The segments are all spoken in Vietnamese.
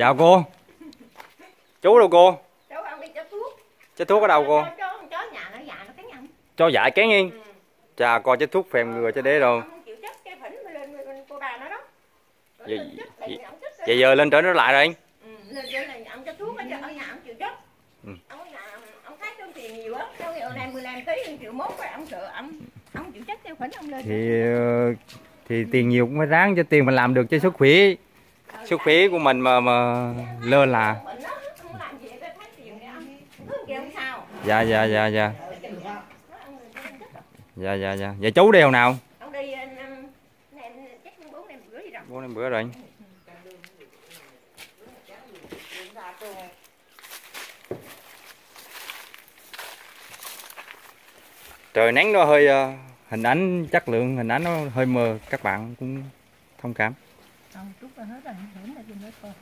chào cô chú đâu cô Cháu ăn đi cho thuốc. chích thuốc ở đâu cô Cho, cho con chó nhà nó già nó cắn ăn. cho dại kén yên Ừ. chà coi chích thuốc phèn người cho đế Ông. Rồi Vậy- vậy giờ lên trở nó lại rồi anh Ừ, lên trên này ông cho thuốc ở, ở nhà ông chịu chất. Ông ở nhà ông thấy trong tiền nhiều á, đâu giờ này 15 ký ông chịu mốt rồi ông sợ ông ông chịu chất theo phỉnh ông lên. thì ờ, thì tiền nhiều cũng phải ráng cho tiền mình làm được cho sức khỏe sức khỏe của mình mà mà lơ là. Dạ dạ dạ dạ. Dạ dạ dạ. Dạ chú đi hồi nào? Bốn năm bữa rồi. anh. Trời nắng nó hơi ờ, hình ảnh, chất lượng hình ảnh nó hơi mờ, các bạn cũng thông cảm. Không, chút là hết rồi, là dùng đó coi.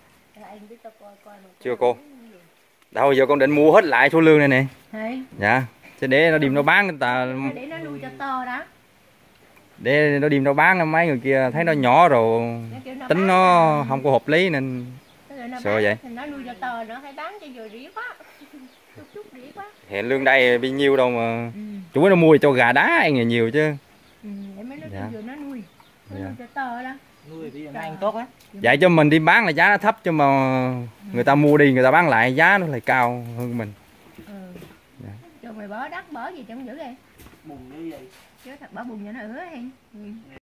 Anh biết tao coi coi mà. Chưa cô? đâu giờ con định mua hết lại số lương này nè Thấy, dạ chứ để nó điềm nó bán người ta để nó nuôi cho to đó. để nó điềm nó bán mấy người kia thấy nó nhỏ rồi Nó nó tính nó không có hợp lý nên Sợ vậy? thì nó nuôi cho to nó hay bán cho vừa rỉ quá. chút chút rỉ quá. hẹn lương đây bao nhiêu đâu mà Ừ. chủ nó mua cho gà đá ăn nhiều, nhiều chứ Ừ, để mấy nó Dạ. vừa nó nuôi. Nó Dạ. nuôi cho vậy cho mình đi bán là giá nó thấp chứ mà người ta mua đi người ta bán lại giá nó lại cao hơn mình Ừ. Dạ. Cho mày bỏ đất bỏ gì chẳng giữ đi. bùng như vậy Chứ thật bỏ bùn cho nó ứa. Ừ.